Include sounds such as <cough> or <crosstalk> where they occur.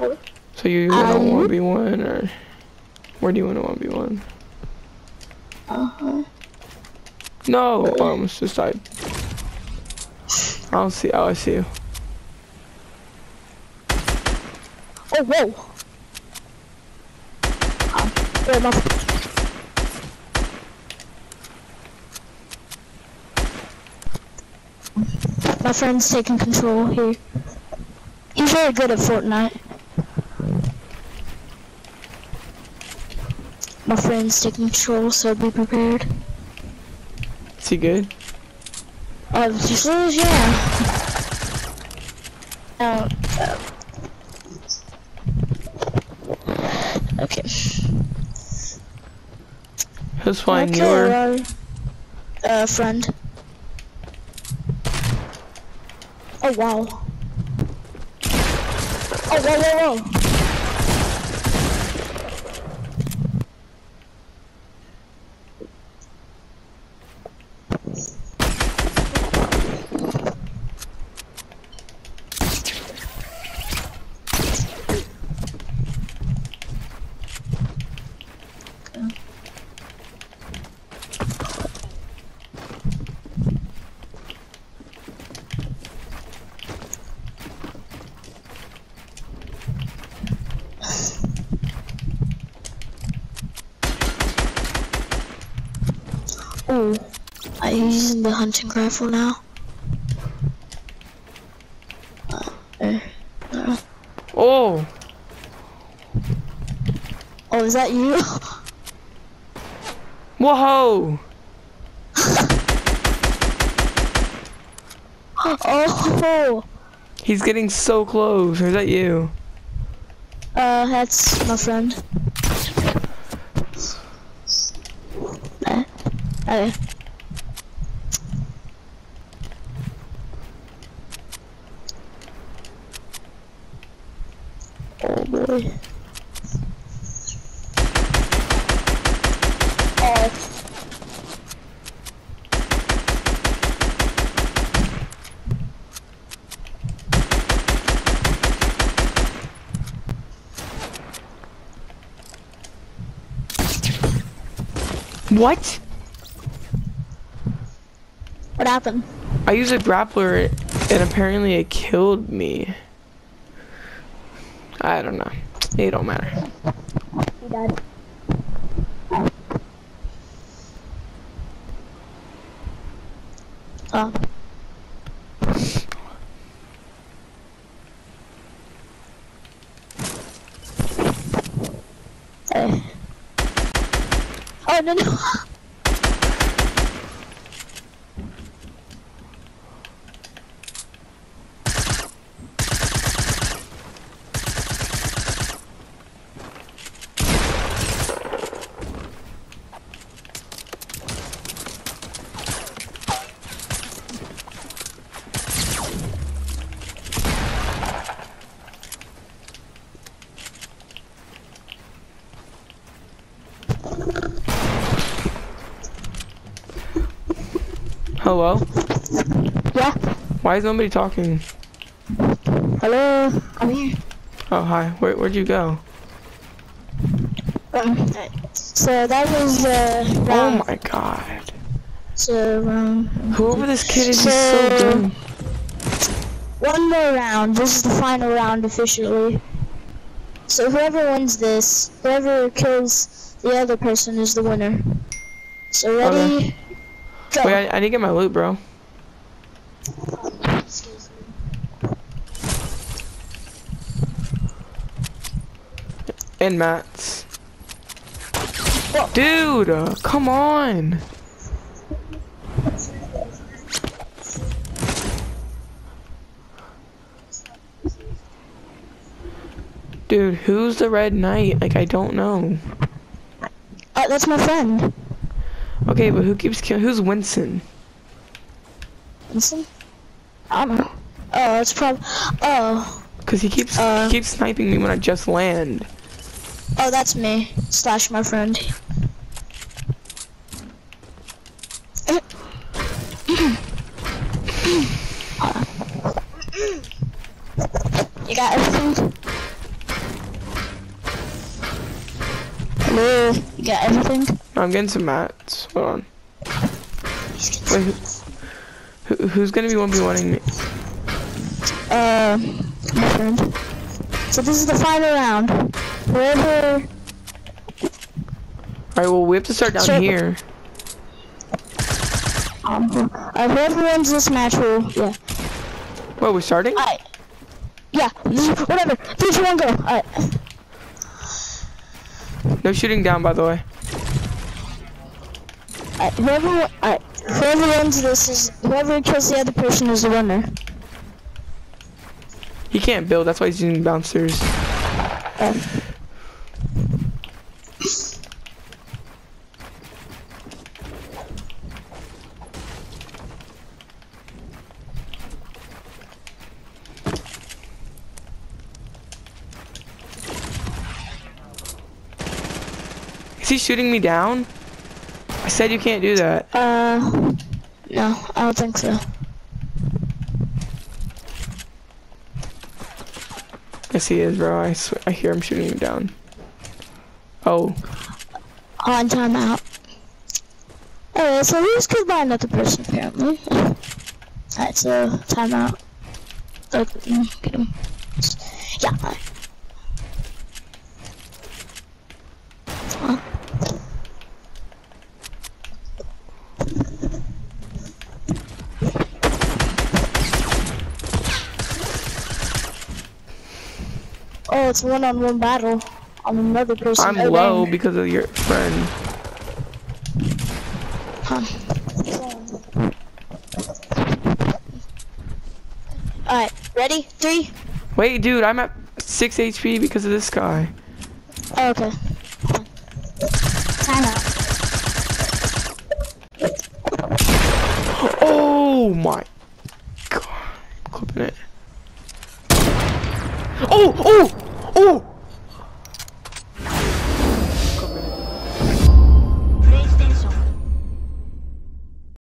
So you want to one v one or where do you want to one v one? Uh-huh. No, um, it's just I. I don't see. Oh, I see you. Oh, whoa. Where my... My friend's taking control here. He's very good at Fortnite. My friend's taking control, so be prepared. Is he good? Uh, just lose, yeah. Uh, uh, okay. Who's playing okay, your? uh, uh, friend. Oh wow. Oh whoa whoa whoa. Ooh. I'm using the hunting rifle now. Uh, uh. Oh, Oh, is that you? <laughs> whoa! oh, He's getting so close. Is that you? uh, that's my friend. Uh, oh boy. What? What happened? I used a grappler and apparently it killed me. I don't know. It don't matter. He died. Oh. Hey. Oh no no. <laughs> Hello? Yeah. Why is nobody talking? Hello. I'm here. Oh, hi. Where, where'd you go? Um, so that was uh, Oh my god. So um, Whoever this kid is, he's so So- good. one more round. This is the final round officially. So whoever wins this, whoever kills the other person is the winner. So ready? Go. Wait, I, I didn't get my loot, bro. Excuse me. And Matt's. Whoa. Dude, uh, come on. Dude, who's the Red Knight? Like, I don't know. Uh, that's my friend. Okay, but who keeps killing? Who's Winston? Winston? I don't know. Oh, uh, it's probably. Oh. Cause he keeps uh, he keeps sniping me when I just land. Oh, that's me slash my friend. you got everything. Hello, you got everything. I'm getting some mats. Hold on. Wait, who, who, who's gonna be one v wanting me? Uh, my friend. So this is the final round. Whoever, Alright, well we have to start down Sure. here. um, uh, whoever wins this match will, yeah. What, we're starting? Alright. Yeah, whatever. Three, two, one, go. Alright. No shooting down, by the way. Alright, whoever, alright. Whoever wins this is, whoever kills the other person is the winner. He can't build, that's why he's using bouncers. Uh, Is he shooting me down? Said you can't do that. uh, no, I don't think so. Yes, he is, bro. I swear, I hear him shooting me down. Oh, On timeout. Alright, so he was killed by another person apparently. Alright, so timeout. Uh, mm, get him. Yeah. Huh? It's one-on-one battle on another person. I'm Oh, low dang. because of your friend. Huh. Alright, ready? Three? Wait, dude, I'm at 6 HP because of this guy. Oh, okay. Time out. Oh my god. Clipping it. Oh, oh!